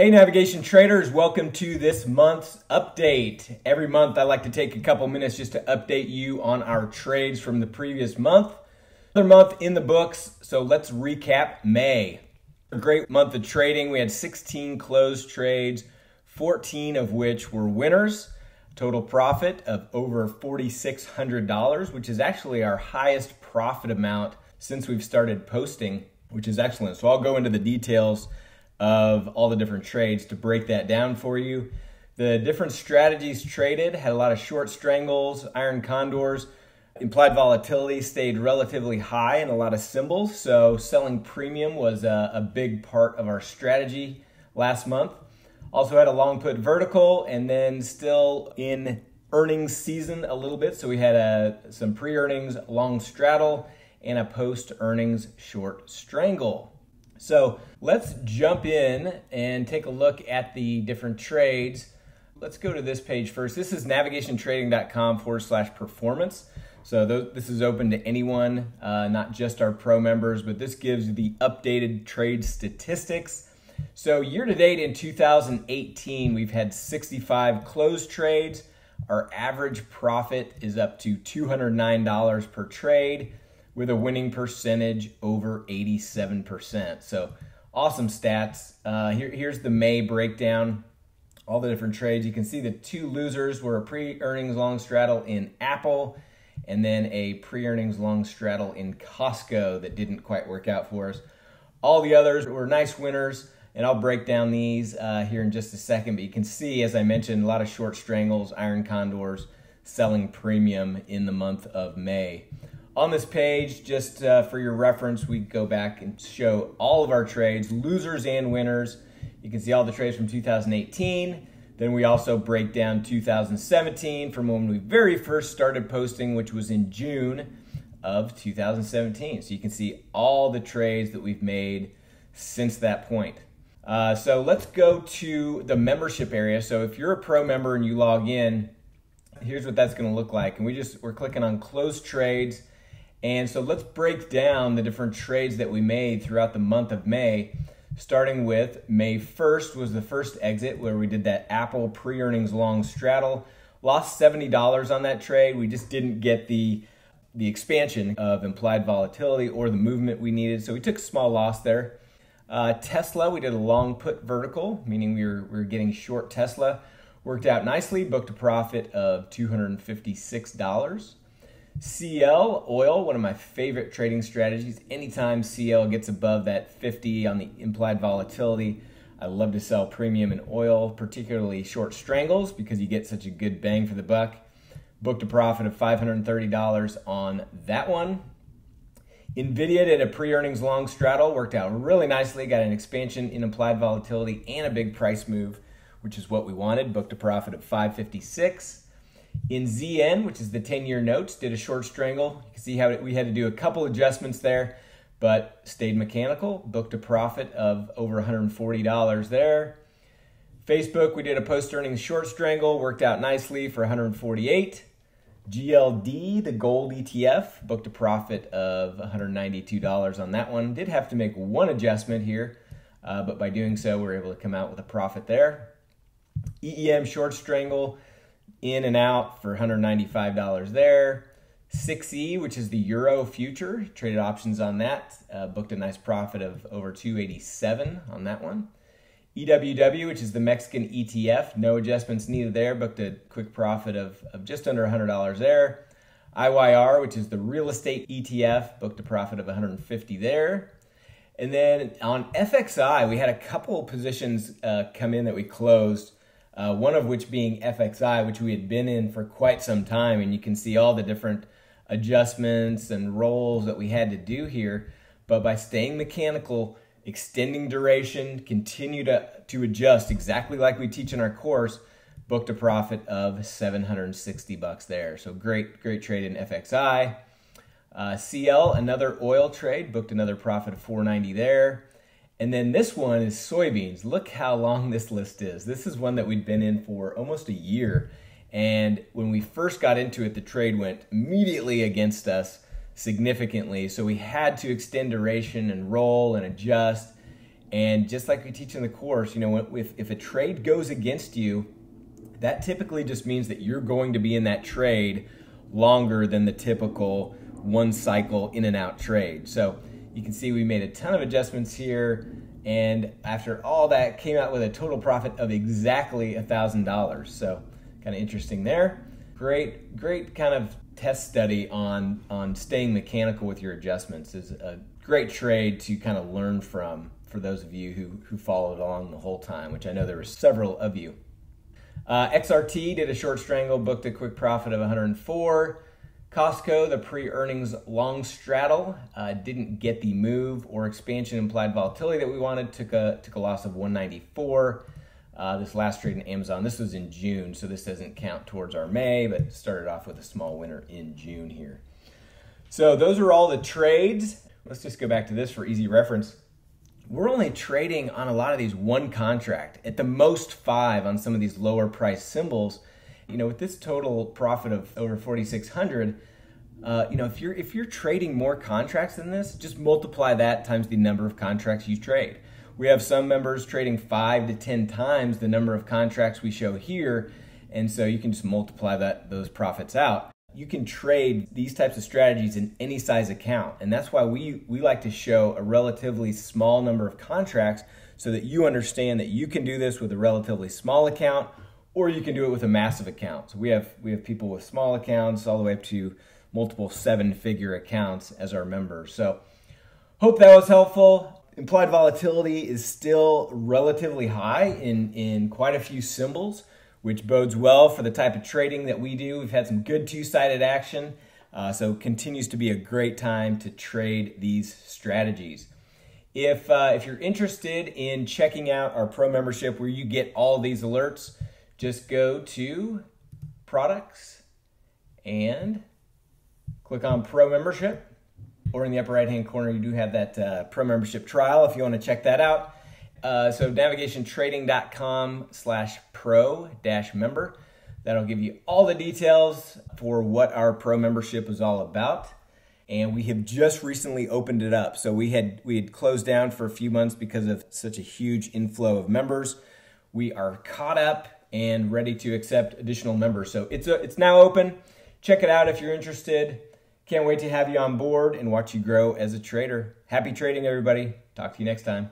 Hey, navigation traders, welcome to this month's update. Every month, I like to take a couple minutes just to update you on our trades from the previous month. Another month in the books, so let's recap May. A great month of trading. We had 16 closed trades, 14 of which were winners. Total profit of over $4,600, which is actually our highest profit amount since we've started posting, which is excellent. So I'll go into the details of all the different trades to break that down for you. The different strategies traded had a lot of short strangles, iron condors. Implied volatility stayed relatively high in a lot of symbols, so selling premium was a, a big part of our strategy last month. Also had a long put vertical and then still in earnings season a little bit. So we had a, some pre earnings long straddle and a post earnings short strangle. So let's jump in and take a look at the different trades. Let's go to this page first. This is navigationtrading.com forward slash performance. So this is open to anyone, uh, not just our pro members, but this gives you the updated trade statistics. So year to date in 2018, we've had 65 closed trades. Our average profit is up to $209 per trade with a winning percentage over 87%. So awesome stats. Uh, here, here's the May breakdown, all the different trades. You can see the two losers were a pre-earnings long straddle in Apple and then a pre-earnings long straddle in Costco that didn't quite work out for us. All the others were nice winners, and I'll break down these uh, here in just a second. But you can see, as I mentioned, a lot of short strangles, iron condors selling premium in the month of May. On this page, just uh, for your reference, we go back and show all of our trades, losers and winners. You can see all the trades from 2018. Then we also break down 2017 from when we very first started posting, which was in June of 2017. So you can see all the trades that we've made since that point. Uh, so let's go to the membership area. So if you're a pro member and you log in, here's what that's going to look like. And we just we're clicking on close trades and so let's break down the different trades that we made throughout the month of May. Starting with May 1st was the first exit where we did that Apple pre earnings long straddle. Lost $70 on that trade. We just didn't get the the expansion of implied volatility or the movement we needed. So we took a small loss there. Uh, Tesla, we did a long put vertical, meaning we were, we were getting short Tesla. Worked out nicely, booked a profit of $256. CL oil, one of my favorite trading strategies. Anytime CL gets above that 50 on the implied volatility, I love to sell premium in oil, particularly short strangles, because you get such a good bang for the buck. Booked a profit of $530 on that one. NVIDIA did a pre earnings long straddle, worked out really nicely, got an expansion in implied volatility and a big price move, which is what we wanted. Booked a profit of 556. In ZN, which is the 10 year notes, did a short strangle. You can see how we had to do a couple adjustments there, but stayed mechanical, booked a profit of over $140 there. Facebook, we did a post earnings short strangle, worked out nicely for 148. GLD, the gold ETF, booked a profit of $192 on that one. Did have to make one adjustment here, uh, but by doing so, we are able to come out with a profit there. EEM short strangle, in and out for $195 there. 6E, which is the Euro future, traded options on that, uh, booked a nice profit of over 287 on that one. EWW, which is the Mexican ETF, no adjustments needed there, booked a quick profit of, of just under $100 there. IYR, which is the real estate ETF, booked a profit of 150 there. And then on FXI, we had a couple positions uh, come in that we closed uh, one of which being FXI, which we had been in for quite some time. And you can see all the different adjustments and rolls that we had to do here. But by staying mechanical, extending duration, continue to, to adjust exactly like we teach in our course, booked a profit of 760 bucks there. So great, great trade in FXI. Uh, CL, another oil trade, booked another profit of 490 there. And then this one is soybeans. Look how long this list is. This is one that we'd been in for almost a year. And when we first got into it, the trade went immediately against us significantly. So we had to extend duration and roll and adjust. And just like we teach in the course, you know, if, if a trade goes against you, that typically just means that you're going to be in that trade longer than the typical one cycle in and out trade. So you can see we made a ton of adjustments here. And after all that, came out with a total profit of exactly a $1,000. So kind of interesting there. Great, great kind of test study on, on staying mechanical with your adjustments is a great trade to kind of learn from for those of you who, who followed along the whole time, which I know there were several of you. Uh, XRT did a short strangle, booked a quick profit of 104. Costco, the pre-earnings long straddle, uh, didn't get the move or expansion implied volatility that we wanted. Took a took a loss of 194. Uh, this last trade in Amazon, this was in June, so this doesn't count towards our May, but started off with a small winner in June here. So those are all the trades. Let's just go back to this for easy reference. We're only trading on a lot of these one contract, at the most five on some of these lower price symbols you know, with this total profit of over 4,600, uh, you know, if you're if you're trading more contracts than this, just multiply that times the number of contracts you trade. We have some members trading five to ten times the number of contracts we show here, and so you can just multiply that those profits out. You can trade these types of strategies in any size account, and that's why we we like to show a relatively small number of contracts so that you understand that you can do this with a relatively small account or you can do it with a massive account. So we have we have people with small accounts all the way up to multiple seven-figure accounts as our members. So hope that was helpful. Implied volatility is still relatively high in in quite a few symbols, which bodes well for the type of trading that we do. We've had some good two-sided action. Uh, so continues to be a great time to trade these strategies. If, uh, if you're interested in checking out our pro membership where you get all these alerts, just go to products and click on pro membership. Or in the upper right hand corner you do have that uh, pro membership trial if you want to check that out. Uh, so navigationtrading.com slash pro dash member. That'll give you all the details for what our pro membership is all about. And we have just recently opened it up. So we had we had closed down for a few months because of such a huge inflow of members. We are caught up and ready to accept additional members. So it's a, it's now open. Check it out if you're interested. Can't wait to have you on board and watch you grow as a trader. Happy trading, everybody. Talk to you next time.